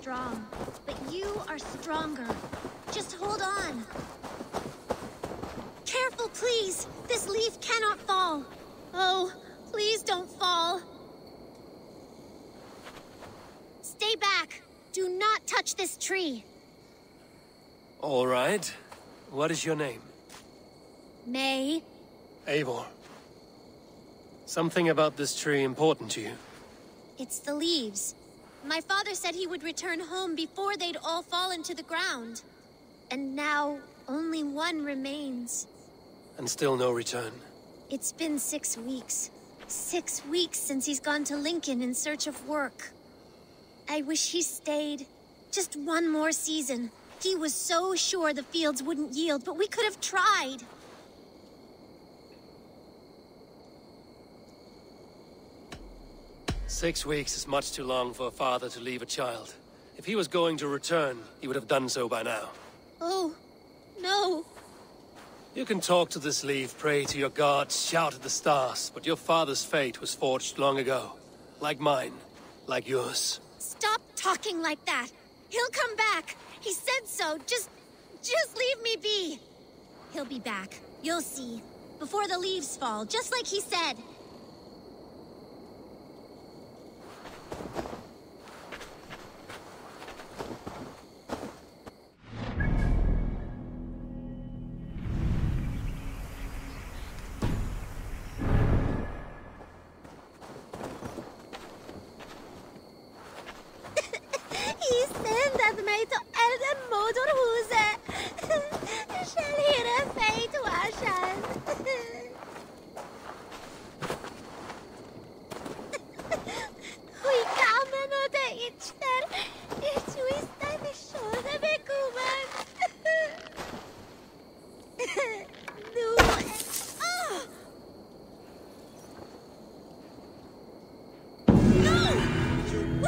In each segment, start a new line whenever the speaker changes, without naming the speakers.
strong, but you are stronger. Just hold on. Careful, please! This leaf cannot fall. Oh, please don't fall. Stay back. Do not touch this tree.
All right. What is your name?
Mae.
Eivor. Something about this tree important to you?
It's the leaves. My father said he would return home before they'd all fall into the ground. And now, only one remains.
And still no return.
It's been six weeks. Six weeks since he's gone to Lincoln in search of work. I wish he stayed. Just one more season. He was so sure the fields wouldn't yield, but we could have tried.
Six weeks is much too long for a father to leave a child. If he was going to return, he would have done so by now.
Oh, no.
You can talk to this leaf, pray to your gods, shout at the stars, but your father's fate was forged long ago. Like mine, like yours.
Stop talking like that. He'll come back. He said so. Just, just leave me be. He'll be back. You'll see. Before the leaves fall, just like he said.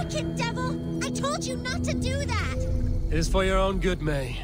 Wicked devil! I told you not to do that!
It is for your own good, Mae.